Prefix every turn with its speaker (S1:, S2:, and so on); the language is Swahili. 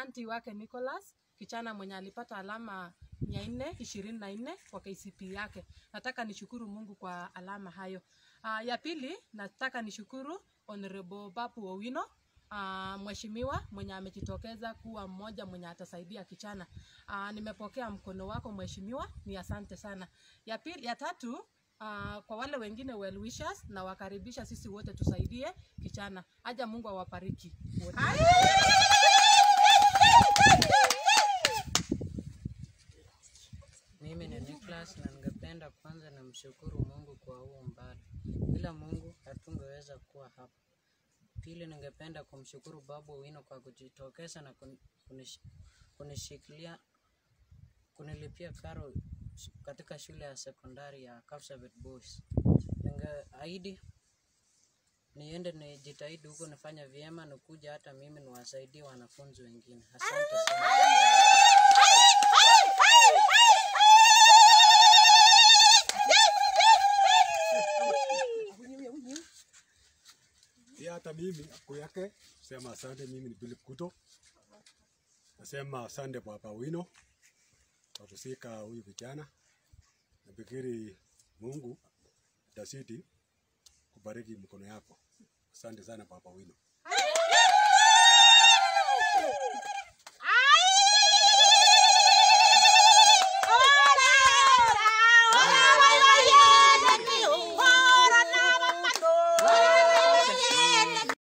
S1: anti wake Nicholas, kichana mwenye alipata alama mia nne ishirini na nne kwa KCPE yake. Nataka nishukuru Mungu kwa alama hayo. Uh, ya pili nataka nishukuru Honorable Babu Owino uh, mheshimiwa mwenye amejitokeza kuwa mmoja mwenye atasaidia kijana. Uh, nimepokea mkono wako mheshimiwa, ni asante sana. Ya pili, ya tatu uh, kwa wale wengine well wishers na wakaribisha sisi wote tusaidie kijana. Aja Mungu awabariki wote.
S2: Mimi Nicholas na ningependa kwanza nimshukuru Mungu kwa huu umbali. Bila Mungu hatungeweza kuwa hapa. Pili, ningependa kumshukuru Babu Owino kwa kujitokeza na kunish- kunishikilia kunilipia karo katika shule ya sekondari ya Kapsabet Boys. Ningeahidi niende nijitahidi huko nifanya vyema, nikuja hata mimi niwasaidie wanafunzi wengine. Asante sana.
S3: Pia hata mimi aku yake sema asante. Mimi ni Philip Kuto, nasema asante Papa Wino kwa kusika huyu vijana. Nafikiri Mungu atasiti kubariki mkono yako. Asante sana Papa Wino.